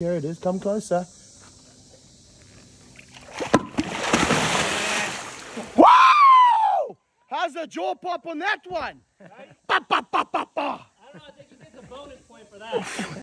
Here it is. Come closer. Wow! How's the jaw pop on that one? Ba, ba, ba, ba, ba. I don't know, I think he gets a bonus point for that.